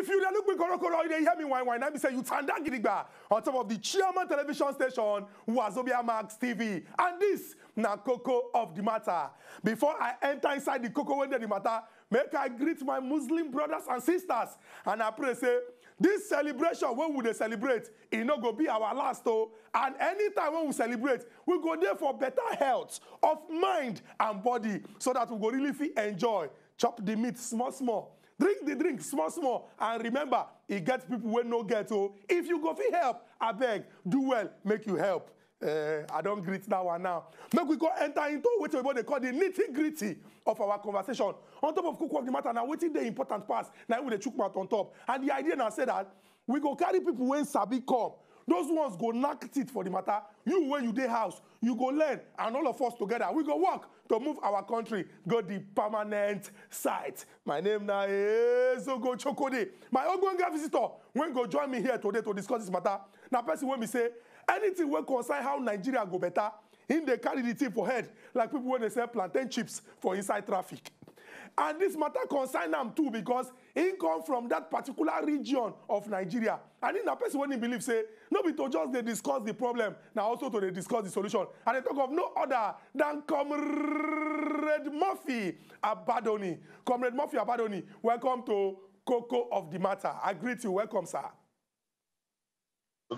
If you look me korokoro, you hear me whine whine, I be say you tanda gidigba on top of the chairman television station Wazobia Max TV. And this na Coco of the matter. Before I enter inside the Coco wey dey the matter, make I greet my Muslim brothers and sisters. And I pray say, this celebration wey we celebrate, e no go be our last o. And anytime wey we celebrate, we go there for better health of mind and body so that we go really fit enjoy. Chop the meat small small. Drink the drink small small. And remember e get people wey no get o if you go fit help abeg do well make you help. Uh, i don greet that one now. Make we go enter into wetin oyibo dey call the nitty gritty of our conversation. On top of cook of the matter na wetin dey important pass na im we dey chook mouth on top. And the idea na say that we go carry people wey sabi come those ones go knack teeth for the matter. You wey you dey house you go learn and all of us together we go work to move our country. Go the permanent site. My name na ezogo chokode. My ogbonge visitor wey go join me here today to discuss this matter na person wey be say anything wey concern how nigeria go better him dey carry the thing for head like people wey dey sell plantain chips for inside traffic and this matter concern am too because he come from that particular region of nigeria. And he na person wey he believe say no be to just dey discuss the problem na also to dey discuss the solution. And dey talk of no other than comrade murphy abadoni. Comrade murphy abadoni welcome to coco of the matter. I greet you. Welcome sir.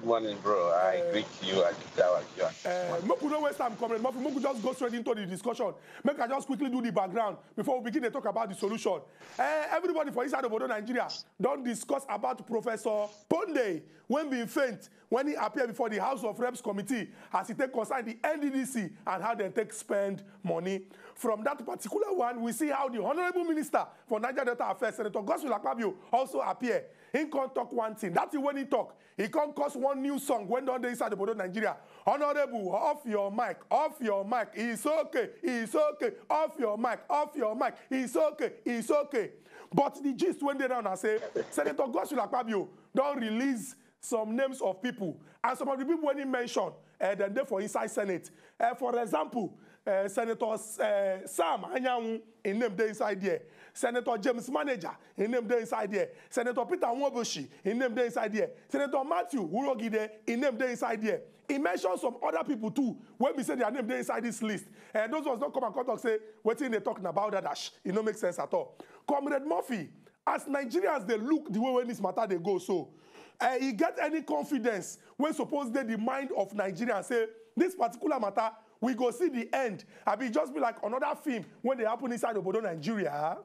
Good morning, bro. I greet you and our John. Uh, we no waste time, Comrade. Make we just go straight into the discussion. Make I just quickly do the background before we begin to talk about the solution. Uh, everybody for inside Obodo, Nigeria, don't discuss about Professor Ponde when being faint when he appeared before the House of Reps committee as he take concern the NDDC and how they take spend money. From that particular one, we see how the Honorable Minister for Niger Delta Affairs, Senator Godswill Akpabio, also appear. He can't talk one thing. That's when he talk. He can't cause one new song when down inside the Bodo Nigeria. Honorable, off your mic, off your mic. It's okay, it's okay. Off your mic, off your mic. It's okay, it's okay. But the gist went down and say, Senator Godswill Akpabio don't release some names of people. And some of the people when he mentioned, uh, then they for inside Senate. Uh, for example, uh, Senator uh, Sam Anyanwu, in name they inside there. Senator James Manager, in name they inside there. Senator Peter Nwoboshi, in name they inside there. Senator Matthew Urogide, in name they inside there. He mentioned some other people too, when we say their name they inside this list. And those ones don't come and come talk say, what thing they talking about that dash. It don't make sense at all. Comrade Murphy, as Nigerians they look the way when this matter they go so, uh, he get any confidence when suppose they the mind of Nigeria say this particular matter we go see the end abi just be like another film when they happen inside obodo Nigeria.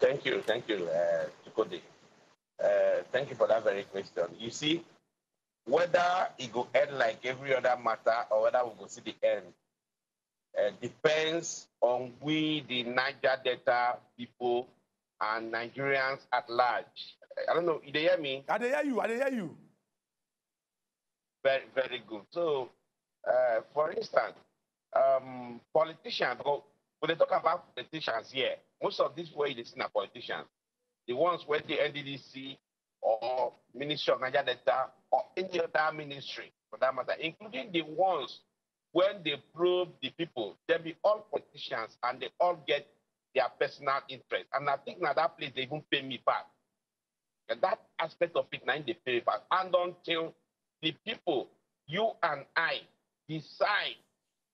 Thank you, thank you, uh. Uh, thank you for that very question. You see, whether it go end like every other matter or whether we go see the end uh, depends on we, the Niger Delta people, and Nigerians at large. I don't know, you hear me? I dey hear you, I dey hear you. Very, very good. So, uh, for instance, um, politicians, when they talk about politicians here, most of these way they are politicians. The ones where the NDDC or Ministry of Niger Delta or any other ministry for that matter, including the ones when they probe the people, they'll be all politicians and they all get their personal interest. And I think now that place they even pay me back. And that aspect of it now they pay back. And until the people, you and I, decide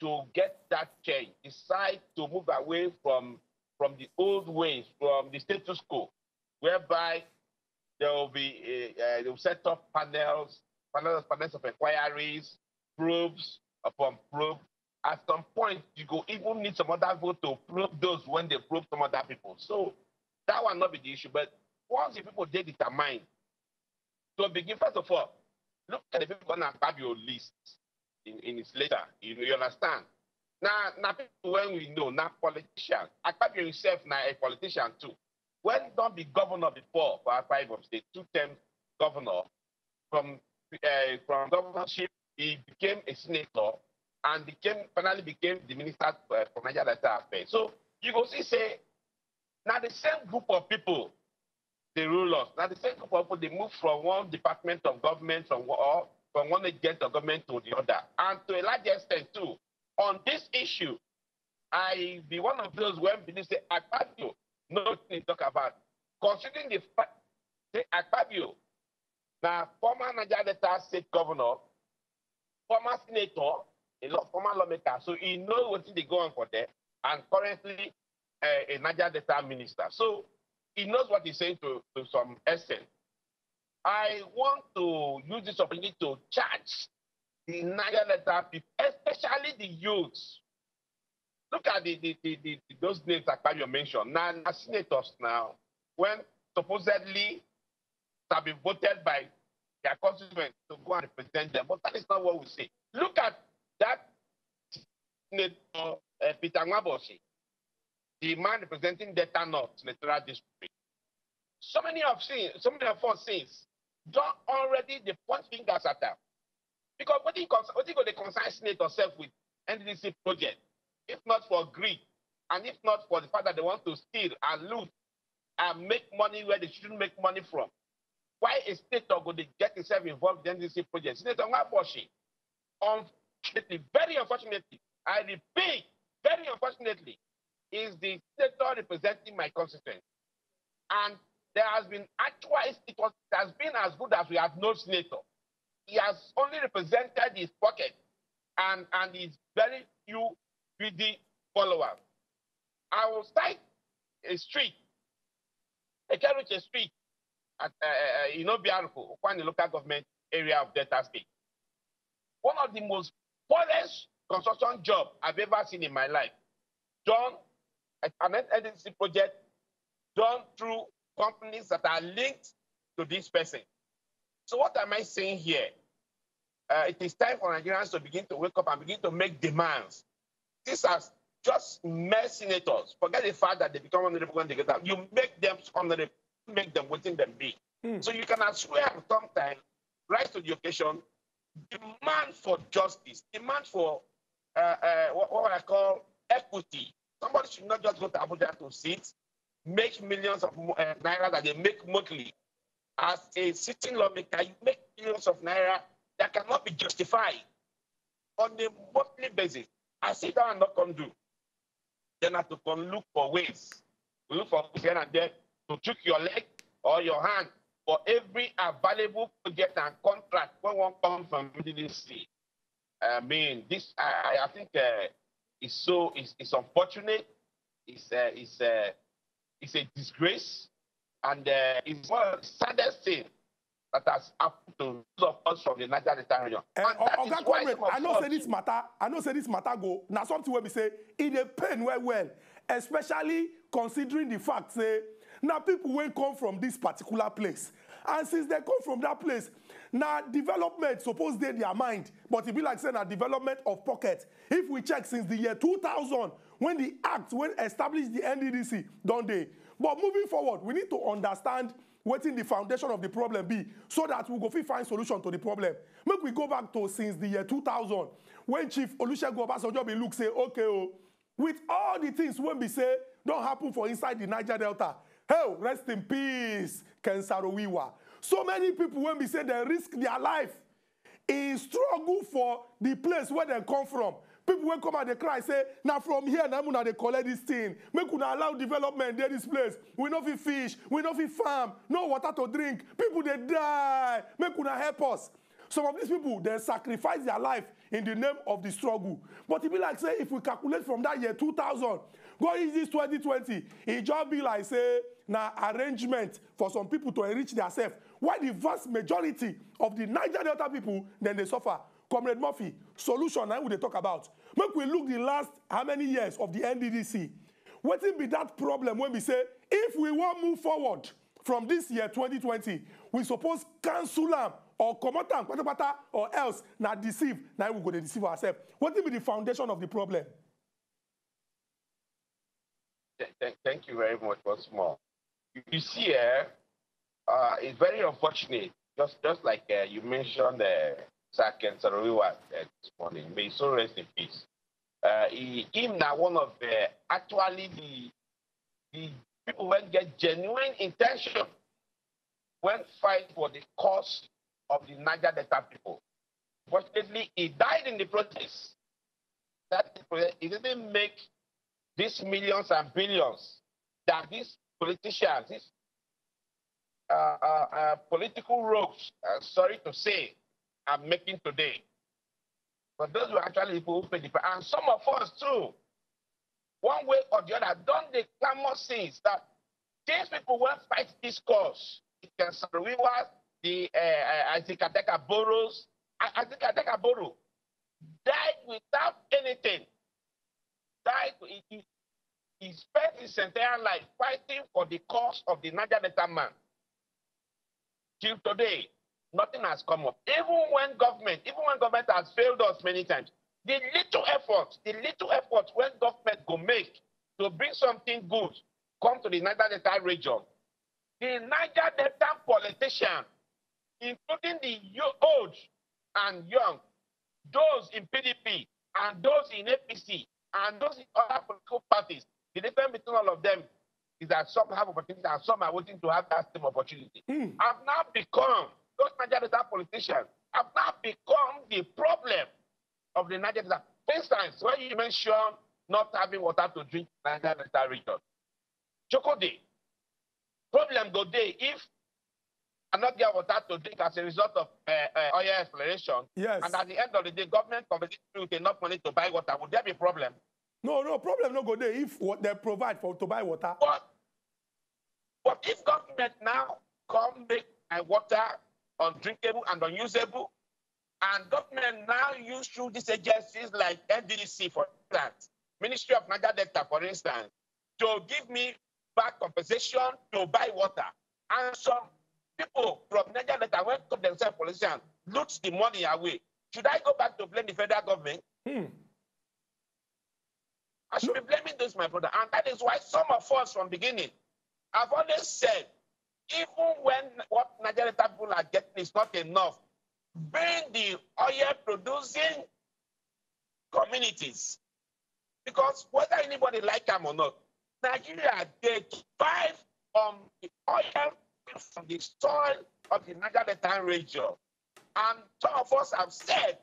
to get that change, decide to move away from, from the old ways, from the status quo, whereby there will be, uh, uh, they will set up panels, panels, panels of inquiries, probes upon probe. At some point, you go even need some other vote to probe those when they probe some other people. So that will not be the issue. But once the people they determine to begin, first of all, look at the people gonna have your list in, in its letter. You, you understand? Now, now people when we know, now politicians. Akpabio himself now a politician too. When don't be governor before for five of State, two term governor, from uh, from governorship, he became a senator and became finally became the minister uh, for Niger Delta Affairs. So you go see say now the same group of people they rule us. Now the same group of people they move from one department of government from one- or from one agent of government to the other, and to a large extent too. On this issue, I be one of those when believe say Akpabio nothing to talk about. Considering the fact that Akpabio, now former Niger Delta State Governor, former senator, a lot former lawmaker, so he knows what they go on for there, and currently uh, a Niger Delta minister. So he knows what he's saying to, to some extent. I want to use this opportunity to charge the Niger Delta people, especially the youths. Look at the, the, the, the those names that you mentioned. Now, now, senators now, when supposedly have been voted by their constituents to go and represent them, but that is not what we say. Look at that Senator uh, Peter Nwaoboshi, the man representing Delta North Senatorial District. So many of seen, so many of us since don't already the point fingers at them. Because what do you what do go the concern senate with NDC project, if not for greed, and if not for the fact that they want to steal and loot and make money where they shouldn't make money from. Why a state or go to get itself involved in NDC project? Senator Nwaoboshi, unfortunately, very unfortunately, I repeat, very unfortunately, is the senator representing my constituency. And there has been actually, it, was, it has been as good as we have no senator. He has only represented his pocket and, and his very few greedy followers. I will cite a street, a carriage street at uh, in you know Biarco, one local government area of Delta State. One of the most poorest construction job I've ever seen in my life. Done an NDC project done through companies that are linked to this person. So what am I saying here? Uh, it is time for Nigerians to begin to wake up and begin to make demands. These are just mere senators. Forget the fact that they become honorable when they get out. You make them honorable, make them within them be. Mm. So you can swear sometimes, rise to the occasion, demand for justice, demand for uh, uh, what, what I call equity. Somebody should not just go to Abuja to sit make millions of uh, naira that they make monthly. As a sitting lawmaker, you make millions of naira that cannot be justified on a monthly basis. I sit down and not come do. Then I have to come look for ways. Look for here and there to took your leg or your hand for every available project and contract when one comes from DDC. I mean, this I, I think uh, is so it's, it's unfortunate. It's uh, it's uh, it's a disgrace, and uh, it's one of the saddest things that has happened to those of us from the Niger Delta region. Uh, Oga Comrade, I know say this matter, I know say this matter go, now something where we say, it a pain well well, especially considering the fact say, now people will come from this particular place. And since they come from that place, now development suppose dey their mind, but it be like saying a development of pocket. If we check since the year 2000, when the act when established the nddc don dey but moving forward we need to understand wetin the foundation of the problem be so that we go find solution to the problem make we go back to since the year 2000 when chief olusegun obasanjo bin look say okay oh, with all the things wey be say don happen for inside the niger delta hell rest in peace ken Saro-Wiwa so many people when we say they risk their life in struggle for the place where they come from. People will come and they cry say now from here una dey collect this thing. Make una allow development dey this place. We no fit fish we no fit farm no water to drink. People they die. Make una help us. Some of these people they sacrifice their life in the name of the struggle. But e be like say if we calculate from that year 2000 go reach this 2020 it just be like say na arrangement for some people to enrich theirself. While the vast majority of the niger delta people dem dey suffer. Comrade murphy solution na we dey talk about. Make we look the last how many years of the nddc wetin be that problem wey be say if we wan move forward from this year 2020 we suppose cancel am or comot am patapata or else na deceive na we go dey deceive ourselves. Wetin be the foundation of the problem. thank you very much once more you see eh uh, it's very unfortunate just just like uh, you mentioned uh, Saken Saro-Wiwa uh, this morning. May so rest in peace. Uh, he, him now one of the actually the the people when get genuine intention when fight for the cause of the Niger Delta people. Fortunately, he died in the process. That he didn't make these millions and billions that these politicians, these uh, uh, uh, political rogues, uh, sorry to say, are making today. But those were actually people who paid the price. And some of us too, one way or the other, don't they clamor since that these people will fight this cause. It can Sariwa, the uh, Isaac Adaka Boros, Isaac Adaka Boro died without anything. Died, he, he, spent his entire life fighting for the cause of the Niger Delta man. Till today, nothing has come up. Even when government, even when government has failed us many times, the little effort, the little effort when government go make to bring something good come to the Niger Delta region, the Niger Delta politician, including the old and young, those in PDP and those in APC and those in other political parties, the difference between all of them is that some have opportunity and some are waiting to have that same opportunity. Mm. Have now become, those Niger Delta politicians have now become the problem of the Niger Delta. For instance, when you mention not having water to drink in Niger Delta region, Day, problem go day if I not get water to drink as a result of uh, uh, oil exploration. Yes. And at the end of the day, government competition with enough money to buy water. Would there be a problem? No, no problem. No go there if what they provide for to buy water. But, but if government now come make my water undrinkable and unusable, and government now use through these agencies like NDDC, for instance, Ministry of Niger Delta, for instance, to give me back compensation to buy water. And some people from Niger Delta went to themselves politicians, loot the money away. Should I go back to blame the federal government? Hmm. I should be blaming this, my brother. And that is why some of us from beginning, I've always said, even when what Nigerian people are getting is not enough, bring the oil producing communities. Because whether anybody like them or not, Nigeria they five on the oil from the soil of the Niger Delta region. And some of us have said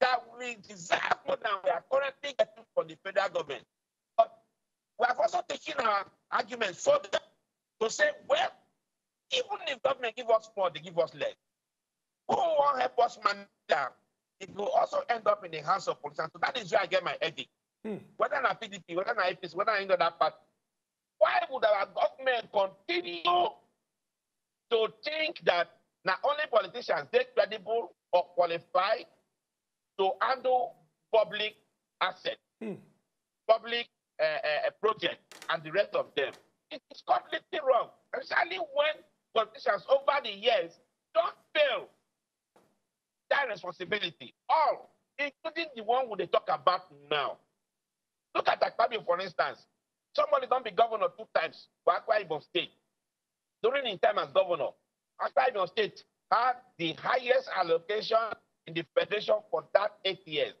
that we deserve more than we are currently getting from the federal government. But we have also taken our argument further to say, well, even if government give us more, they give us less. Who won't help us manage that? It will also end up in the hands of politicians. So that is where I get my edict. Hmm. Whether not PDP, whether not APC, whether not that part, why would our government continue to think that not only politicians, they credible or qualified to handle public assets, hmm. public uh, uh, projects, and the rest of them. It is completely wrong, especially when politicians over the years don't fail that responsibility. All, including the one we talk about now. Look at Akpabio, for instance. Somebody don't be governor two times for Akwa Ibom State. During his time as governor, Akwa Ibom State had the highest allocation in the federation for that eight years.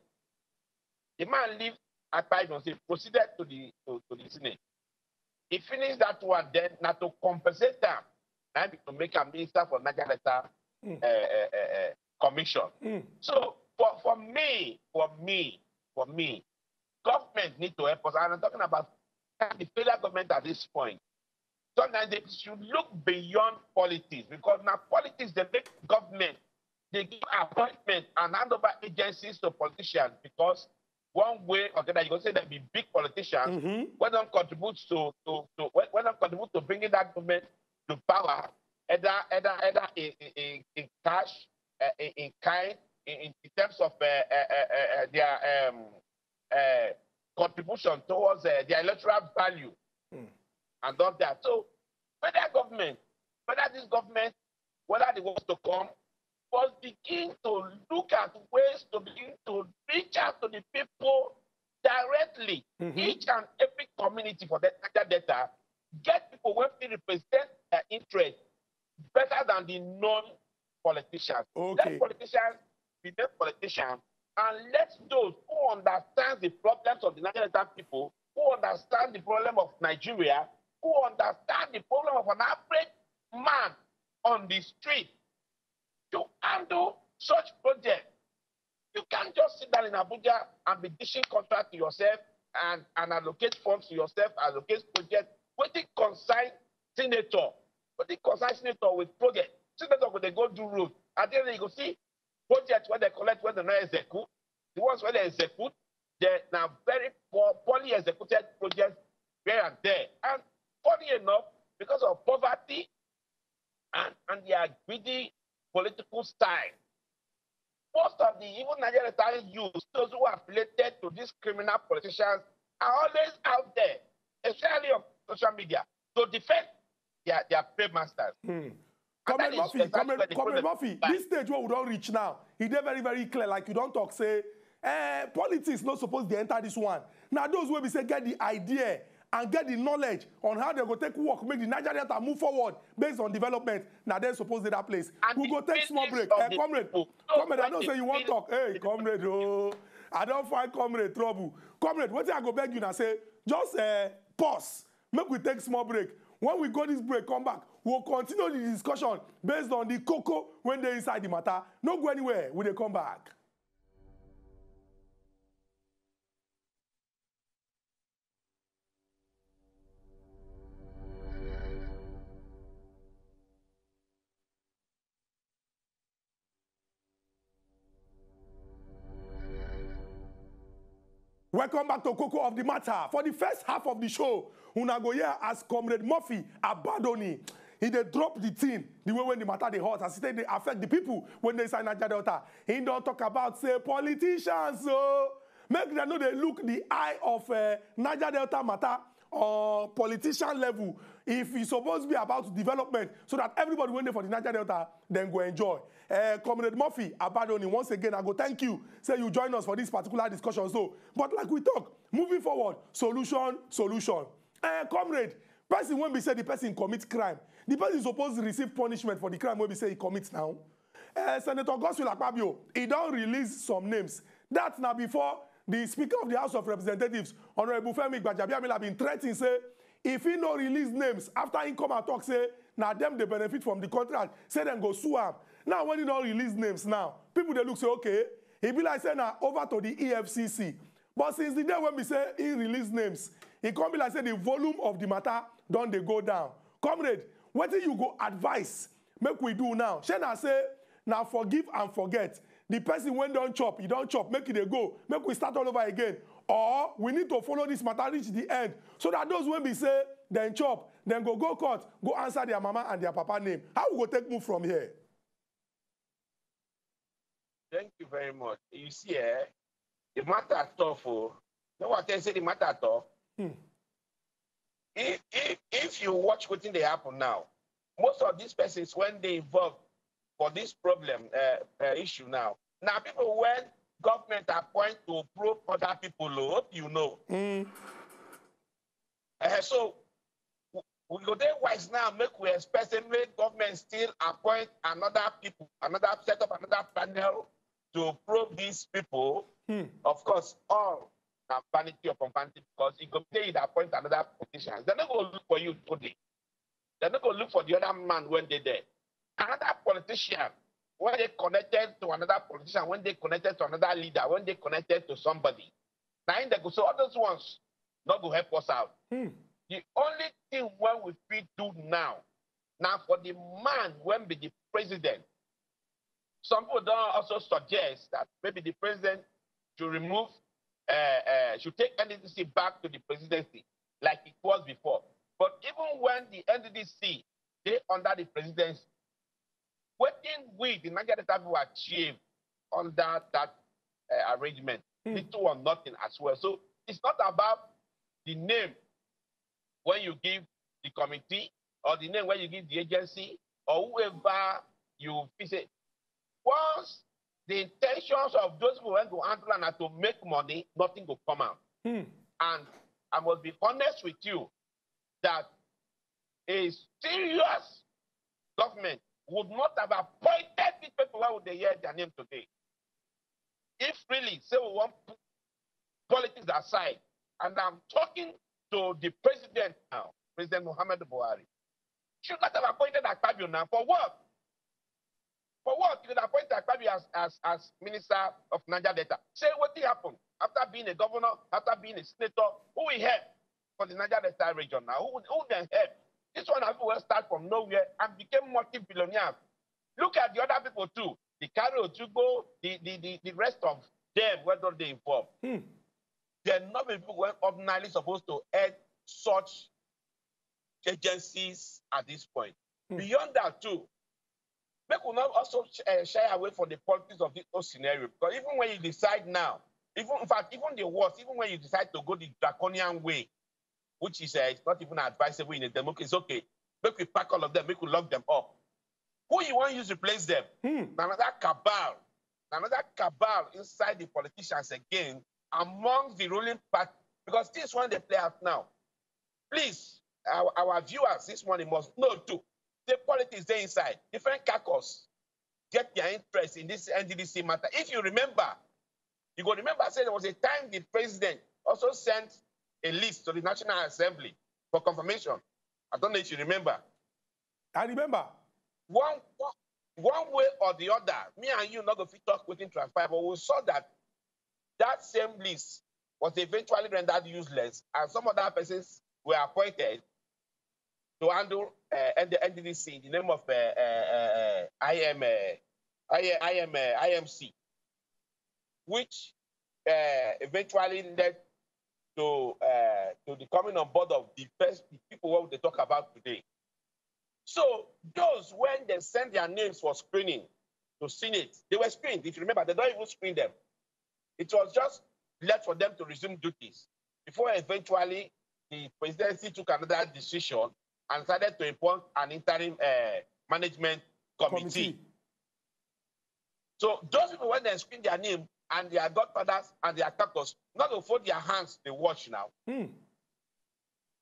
The man lived at State, proceeded to the, to, to the Senate. He finished that one then, not to compensate them, and to make a minister for Niger Delta mm. uh, uh, uh, Commission. Mm. So for, for me, for me, for me, government need to help us. And I'm talking about the federal government at this point. Sometimes they should look beyond politics because now politics they make government they give appointment and hand over agencies to politicians because one way or the other, you can say they be big politicians mm-hmm. when them contribute to, to, to when, them contribute to bringing that government to power, either either either in, in, in cash, uh, in, in, kind, in, in terms of uh, uh, uh their um, uh, contribution towards uh, their electoral value, mm. and all that. So, whether government, whether this government, whether they want to come must begin to look at ways to begin to reach out to the people directly. Mm-hmm. Each and every community for that data, get people who represent their interest better than the non-politicians. Okay. Let politicians be the politicians and let those who understand the problems of the Nigerian people, who understand the problem of Nigeria, who understand the problem of an average man on the street, to handle such projects. You can't just sit down in Abuja and be dishing contract to yourself and, and allocate funds to yourself, allocate projects wetin concern senator wetin concern senator with project. Senator go dey go do road. At the end you go see projects where they collect wey dem no execute. The ones wey dey execute dey na very poor poorly executed projects here and there. And funny enough because of poverty and and their greedy political style most of the even Nigerian youths, those who are related to these criminal politicians, are always out there, especially on social media, to defend their, their paymasters. Hmm. Comrade Murphy, Comrade, Comrade Murphy, this stage where we don't reach now, he did very, very clear. Like you don't talk, say, eh, politics not supposed to enter this one. Now those will be say get the idea and get the knowledge on how they go take work, make the Niger Delta move forward based on development. Now they're supposed to that place. And we go take small break. Eh, the comrade, people. comrade, I don't say you want talk. Hey, comrade, oh, I don't find comrade trouble. Comrade, what I go beg you now say, just uh, pause. Make we take small break. When we go this break, come back. We'll continue the discussion based on the cocoa when they inside the matter. No go anywhere. We they come back. Welcome back to Coco of the Matter. For the first half of the show, una go here as Comrade Murphy Abadoni. He dey drop the thing the way when the matter dey hot as e dey affect the people when they sign Niger Delta. He don talk about say politicians so make dem no dey look the eye of uh, Niger Delta matter or politician level if e suppose be about development so that everybody wey dey for the Niger Delta dem go enjoy. Uh, Comrade Murphy Abadoni once again I go thank you say you join us for this particular discussion so but like we talk moving forward solution solution. Uh, comrade person wey be say the person commit crime the person suppose receive punishment for the crime wey be say he commit now. Uh, Senator Godswill Akpabio he don release some names that na before the speaker of the house of representatives honourable femi gbajabiamila bin threa ten say if he no release names after he come out talk say na dem dey benefit from the contract say dem go sue am. Now when he don release names now people dey look say okay e be like say na over to the efcc but since the day wey be say he release names e come be like say the volume of the matter don dey go down. Comrade wetin you go advise make we do now? Shey na say na forgive and forget. The person wey don chop e don chop make e dey go. Make we start all over again or we need to follow this matter reach the end so that those wey be say dem chop dem go go court go answer their mama and their papa name how we go take move from here. Thank you very much. You see, eh, the matter tough. Oh. You know what I say? The matter tough. Hmm. If, if, if you watch what they happen now, most of these persons, when they involved for this problem uh, uh, issue now, now people when government appoint to probe other people, hope you know. Mm. Uh, so we go there wise now, make we expect say make government still appoint another people, another set up another panel to probe these people. Hmm. Of course, all na vanity upon vanity because it go say it appoint another politician. They're not going to look for you today. They're not going to look for the other man when they're there. Another politician, when they connected to another politician, when they connected to another leader, when they connected to somebody. Now in the go, so all those ones not go help us out. Hmm. The only thing what we fit do now, now for the man when be the president, some people don't also suggest that maybe the president should remove, uh, uh, should take NDC back to the presidency like it was before. But even when the NDC they under the presidency, what thing we, the Nigeria Delta people achieve under that uh, arrangement, Hmm. little or nothing as well. So it's not about the name when you give the committee or the name when you give the agency or whoever you visit. Once the intentions of those people when go handle and are to make money, nothing will come out. Hmm. And I must be honest with you that a serious government would not have appointed these people why would they hear their name today. If really say we want politics aside, and I'm talking to the president now, President Muhammad Buhari, should not have appointed Akpabio now for what? For what? You could appoint Akpabio as, as, as Minister of Niger Delta. Say what happened after being a governor, after being a senator, who he helped. for the Niger Delta region now. Who, who then help? This one has to start from nowhere and became multi-billionaire. Look at the other people too. The Cairo Ojougboh, the, the, the, the rest of them, whether they involved. Hmm. They're not people who are ordinarily supposed to head such agencies at this point. Hmm. Beyond that too, make will not also uh, shy away from the politics of this whole scenario. Because even when you decide now, even in fact, even the worst, even when you decide to go the draconian way, which is uh, not even advisable in a democracy, it's okay. Make we pack all of them, make we lock them up. Who you want to use to replace them? Hmm. Another cabal, another cabal inside the politicians again, among the ruling party, because this one they play out now. Please, our, our viewers this morning must know too. The politics they inside, different caucus get their interest in this NDDC matter. If you remember, you go remember, I said there was a time the president also sent a list to the National Assembly for confirmation. I don't know if you remember. I remember. One, one, way or the other, me and you not going to talk within transpire, but we saw that that same list was eventually rendered useless, and some other persons were appointed to handle uh, the NDDC in the name of uh, uh, uh, IM, uh, IM, uh, IMC, which uh, eventually led to uh, to the coming on board of the first people what they talk about today. So those when they send their names for screening to Senate, they were screened. If you remember, they don't even screen them. It was just left for them to resume duties before eventually the presidency took another decision and decided to appoint an interim uh, management committee. Committee. So those people, when they screen their name and their godfathers and their captors, not to fold their hands, they watch now. Hmm.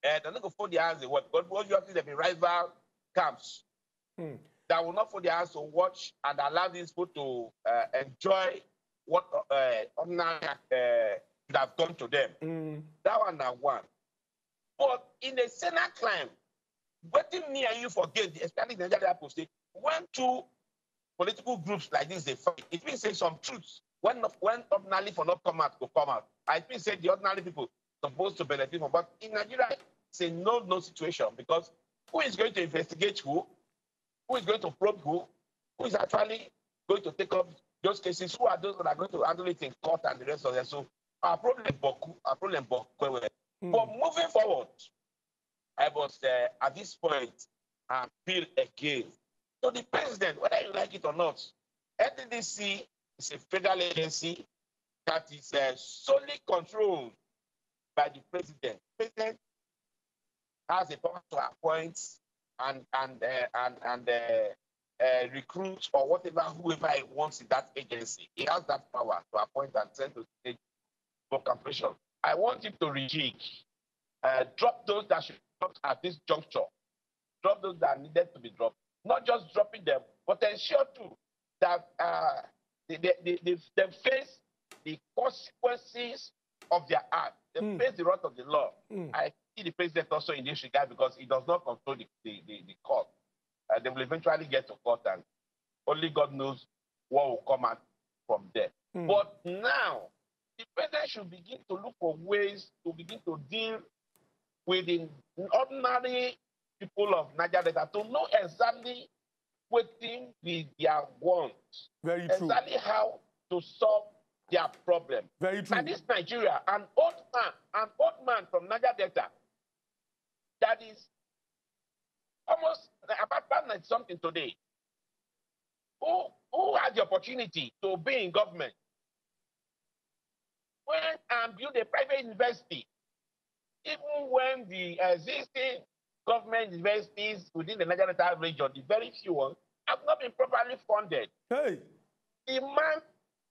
Uh, they're not going to fold their hands, they watch. But obviously, there be rival camps Hmm. that will not fold their hands to watch and allow these people to uh, enjoy what uh, ordinary uh, should have done to them. Hmm. That one na one. But in a Senate climb, waiting me and you forget, especially the Nigeria Post, say, when two political groups like this they fight, it means say some truths. When when ordinarily for not come out, go come out. I mean say the ordinary people supposed to benefit from. But in Nigeria, it's a no-no situation because who is going to investigate who? Who is going to probe who? Who is actually going to take up those cases? Who are those that are going to handle it in court and the rest of them? So our problem, Boku, our problem, Boku. Hmm. But moving forward, I was uh, at this point appeal again to the president, whether you like it or not. NDDC is a federal agency that is uh, solely controlled by the president. The President has the power to appoint and and uh, and and uh, uh, recruit or whatever whoever he wants in that agency. He has that power to appoint and send to state for completion. I want him to rejig, uh, drop those that should not at this juncture, drop those that needed to be dropped. Not just dropping them, but ensure too that uh, they, they, they, they, face the consequences of their act. They Mm. face the wrath of the law. Mm. I see the president also in this regard because he does not control the, the, the, the court. Uh, they will eventually get to court and only God knows what will come out from there. Hmm. But now, the president should begin to look for ways to begin to deal with the ordinary people of Niger Delta to know exactly thing the, their wants, Very true. exactly how to solve their problem. Very true. And this Nigeria, an old man, an old man from Niger Delta, that is almost about 90 something today, who, who had the opportunity to be in government, went and built a private university, even when the existing government universities within the Niger Delta region, the very few ones, have not been properly funded Hey. the man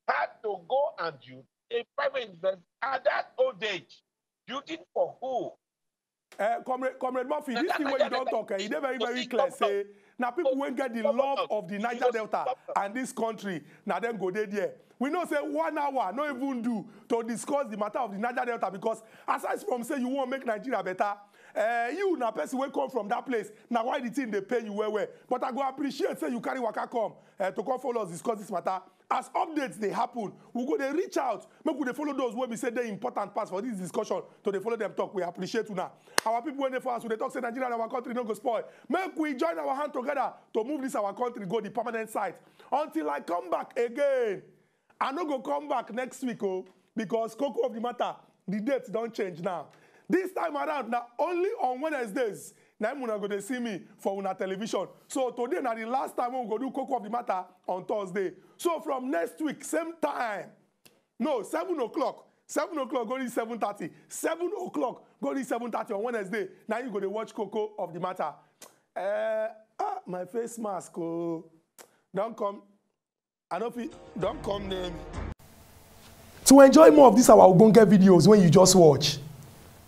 had to go and build a private investment at that old age. Building for who? Uh, comrade, comrade Murphy, this thing Niger you don Delta talk, e dey very very clear say na people wey get the love of the Niger Delta and this country, na them go dey there. We know say one hour no even do to discuss the matter of the Niger Delta because aside from say you wan make Nigeria better, uh, you na person wey come from that place na why the thing dey pain you well well. But I go appreciate say you carry waka come uh, to come follow us discuss this matter. As updates dey happen we go dey reach out. Make we dey follow those wey be say dey important pass for this discussion to dey follow dem talk. We appreciate una. Our people wey dey for us we dey talk say nigeria and our country no go spoil. Make we join our hand together to move this our country go the permanent site. Until i come back again i no go come back next week o because koko of the matter the date don change now this time around na only on wednesdays na im una go dey see me for una television so today na the last time we go do koko of the matter on thursday so from next week same time no seven o'clock seven o'clock go reach seven thirty seven o'clock go reach seven thirty on wednesday na you go dey watch koko of the matter uh, ah my face mask ooo oh. don come i no fit don come near me. to enjoy more of these our ogbonge videos wey you just watch